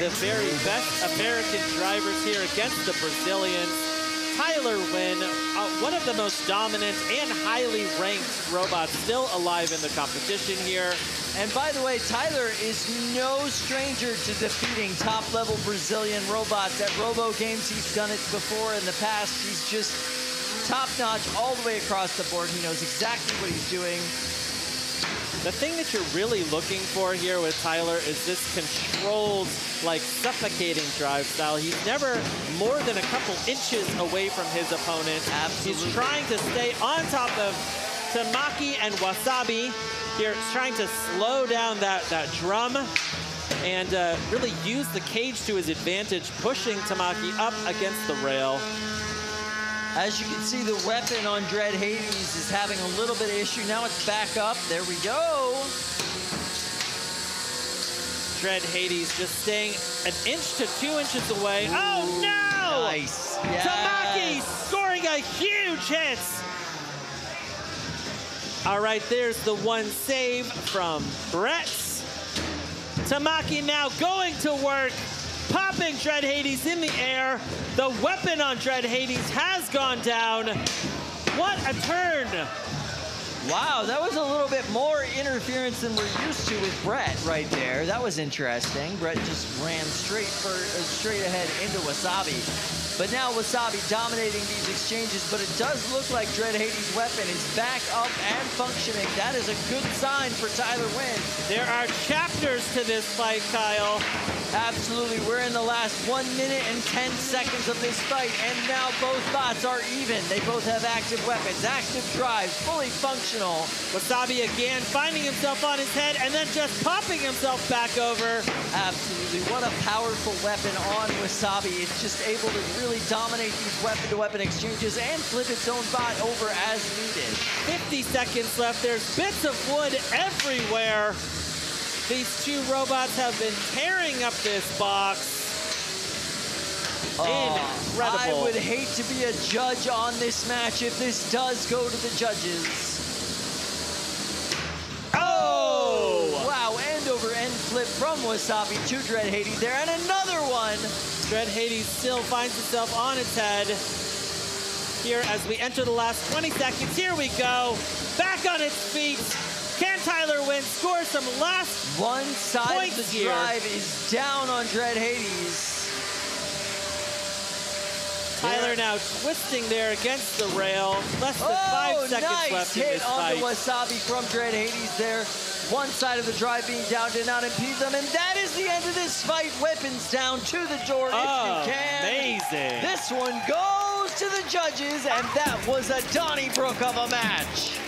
the very best American drivers here against the Brazilians. Tyler Wynn, uh, one of the most dominant and highly ranked robots still alive in the competition here. And by the way, Tyler is no stranger to defeating top-level Brazilian robots. At Robo Games, he's done it before in the past. He's just top-notch all the way across the board. He knows exactly what he's doing. The thing that you're really looking for here with Tyler is this controlled, like suffocating drive style. He's never more than a couple inches away from his opponent. Absolutely. He's trying to stay on top of Tamaki and Wasabi. Here, trying to slow down that, that drum and uh, really use the cage to his advantage, pushing Tamaki up against the rail. As you can see, the weapon on Dread Hades is having a little bit of issue. Now it's back up. There we go. Dread Hades just staying an inch to two inches away. Oh, Ooh, oh, no! Nice. Yes. Tamaki scoring a huge hit. All right, there's the one save from Brett. Tamaki now going to work, popping Dread Hades in the air. The weapon on Dread Hades has gone down. What a turn. Wow, that was a little bit more interference than we're used to with Brett right there. That was interesting. Brett just ran straight for uh, straight ahead into Wasabi. But now Wasabi dominating these exchanges, but it does look like Dread Hades' weapon is back up and functioning. That is a good sign for Tyler Wynn. There are chapters to this fight, Kyle. Absolutely. We're in the last one minute and 10 seconds of this fight, and now both bots are even. They both have active weapons, active drives, fully functional. Wasabi again finding himself on his head and then just popping himself back over. Absolutely. What a powerful weapon on Wasabi. It's just able to really dominate these weapon-to-weapon -weapon exchanges and flip its own bot over as needed. 50 seconds left. There's bits of wood everywhere. These two robots have been tearing up this box. Oh, Incredible. I would hate to be a judge on this match if this does go to the judges. Oh! Wow, end over end flip from Wasabi to Dread Hades there, and another one. Dread Hades still finds itself on its head. Here as we enter the last 20 seconds, here we go. Back on its feet. Can Tyler win? score some last One side of the here. drive is down on Dread Hades. Tyler now twisting there against the rail. Less than oh, five seconds nice left hit in this on fight. the Wasabi from Dread Hades there. One side of the drive being down did not impede them, and that is the end of this fight. Weapons down to the door if you can. Amazing. This one goes to the judges, and that was a Donnybrook of a match.